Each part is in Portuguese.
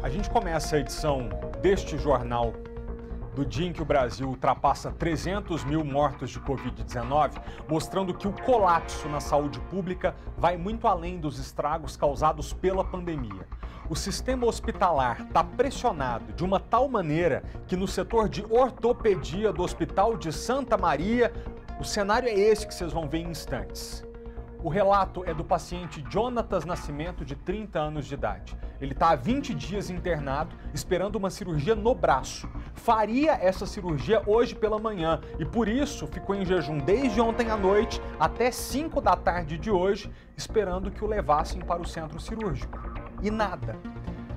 A gente começa a edição deste jornal do dia em que o Brasil ultrapassa 300 mil mortos de Covid-19, mostrando que o colapso na saúde pública vai muito além dos estragos causados pela pandemia. O sistema hospitalar está pressionado de uma tal maneira que no setor de ortopedia do Hospital de Santa Maria, o cenário é esse que vocês vão ver em instantes. O relato é do paciente Jonatas Nascimento, de 30 anos de idade. Ele está há 20 dias internado, esperando uma cirurgia no braço. Faria essa cirurgia hoje pela manhã e por isso ficou em jejum desde ontem à noite até 5 da tarde de hoje, esperando que o levassem para o centro cirúrgico. E nada.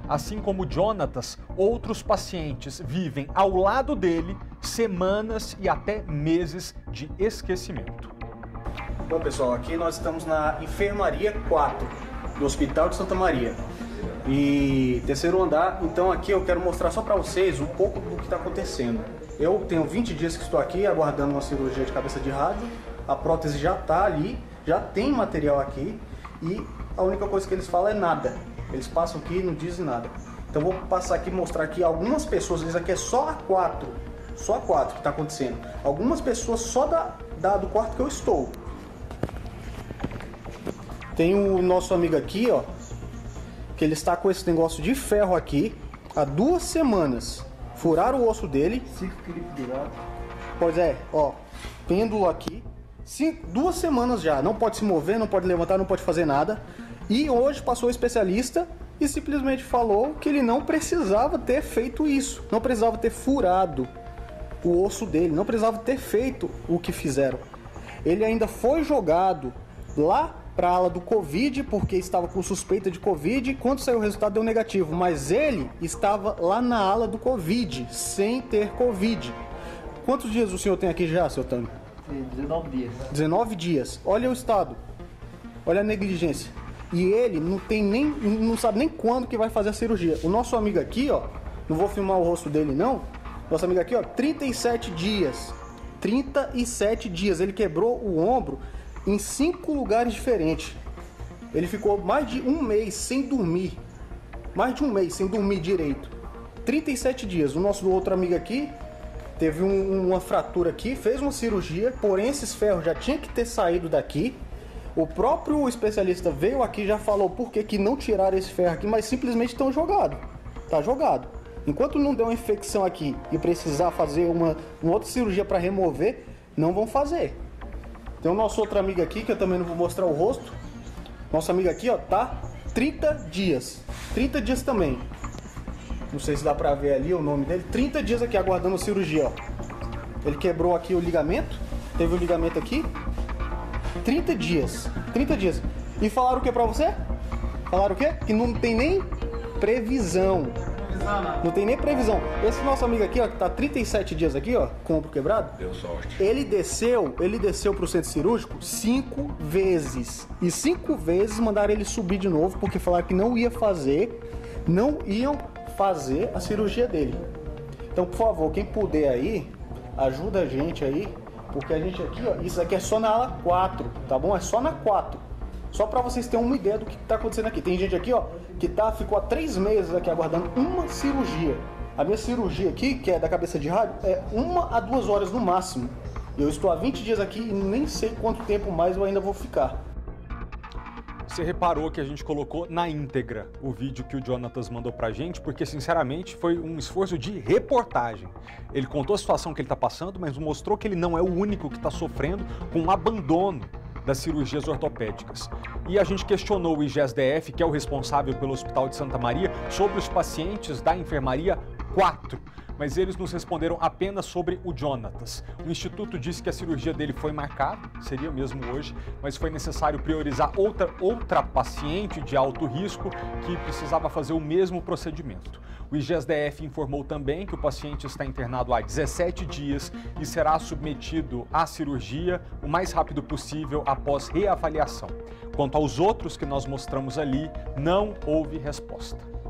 Assim como Jonatas, outros pacientes vivem ao lado dele semanas e até meses de esquecimento. Bom, pessoal, aqui nós estamos na enfermaria 4 do Hospital de Santa Maria. E terceiro andar, então aqui eu quero mostrar só para vocês um pouco do que está acontecendo. Eu tenho 20 dias que estou aqui aguardando uma cirurgia de cabeça de rádio. A prótese já está ali, já tem material aqui e a única coisa que eles falam é nada. Eles passam aqui e não dizem nada. Então vou passar aqui mostrar aqui algumas pessoas, isso aqui é só a 4, só a 4 que está acontecendo. Algumas pessoas só da, da, do quarto que eu estou. Tem o nosso amigo aqui, ó, que ele está com esse negócio de ferro aqui há duas semanas. Furaram o osso dele. Pois é, ó, pêndulo aqui. Cinco, duas semanas já. Não pode se mover, não pode levantar, não pode fazer nada. E hoje passou o especialista e simplesmente falou que ele não precisava ter feito isso. Não precisava ter furado o osso dele. Não precisava ter feito o que fizeram. Ele ainda foi jogado lá para a ala do Covid, porque estava com suspeita de Covid. Quando saiu o resultado, deu negativo. Mas ele estava lá na ala do Covid, sem ter Covid. Quantos dias o senhor tem aqui já, seu Tânia? 19 dias. 19 dias. Olha o estado. Olha a negligência. E ele não tem nem. não sabe nem quando que vai fazer a cirurgia. O nosso amigo aqui, ó. Não vou filmar o rosto dele, não. Nosso amigo aqui, ó, 37 dias. 37 dias. Ele quebrou o ombro em cinco lugares diferentes. Ele ficou mais de um mês sem dormir. Mais de um mês sem dormir direito. 37 dias. O nosso outro amigo aqui teve um, uma fratura aqui, fez uma cirurgia, porém esses ferros já tinha que ter saído daqui. O próprio especialista veio aqui já falou por que, que não tiraram esse ferro aqui, mas simplesmente estão jogado. Tá jogado. Enquanto não der uma infecção aqui e precisar fazer uma, uma outra cirurgia para remover, não vão fazer. Tem o nosso outro amigo aqui, que eu também não vou mostrar o rosto. Nosso amigo aqui, ó, tá 30 dias. 30 dias também. Não sei se dá pra ver ali o nome dele. 30 dias aqui aguardando cirurgia, ó. Ele quebrou aqui o ligamento. Teve o ligamento aqui. 30 dias. 30 dias. E falaram o que pra você? Falaram o quê? Que não tem nem previsão não tem nem previsão. Esse nosso amigo aqui, ó, que tá 37 dias aqui, ó, com o ombro quebrado. Deu sorte. Ele desceu, ele desceu pro centro cirúrgico cinco vezes. E cinco vezes mandaram ele subir de novo, porque falaram que não ia fazer, não iam fazer a cirurgia dele. Então, por favor, quem puder aí, ajuda a gente aí, porque a gente aqui, ó, isso aqui é só na ala 4, tá bom? É só na 4. Só para vocês terem uma ideia do que está acontecendo aqui. Tem gente aqui, ó, que tá, ficou há três meses aqui aguardando uma cirurgia. A minha cirurgia aqui, que é da cabeça de rádio, é uma a duas horas no máximo. Eu estou há 20 dias aqui e nem sei quanto tempo mais eu ainda vou ficar. Você reparou que a gente colocou na íntegra o vídeo que o Jonatas mandou pra gente, porque sinceramente foi um esforço de reportagem. Ele contou a situação que ele está passando, mas mostrou que ele não é o único que está sofrendo com o abandono das cirurgias ortopédicas. E a gente questionou o IGESDF, que é o responsável pelo Hospital de Santa Maria, sobre os pacientes da enfermaria 4 mas eles nos responderam apenas sobre o Jonatas. O instituto disse que a cirurgia dele foi marcada, seria mesmo hoje, mas foi necessário priorizar outra, outra paciente de alto risco que precisava fazer o mesmo procedimento. O IGESDF informou também que o paciente está internado há 17 dias e será submetido à cirurgia o mais rápido possível após reavaliação. Quanto aos outros que nós mostramos ali, não houve resposta.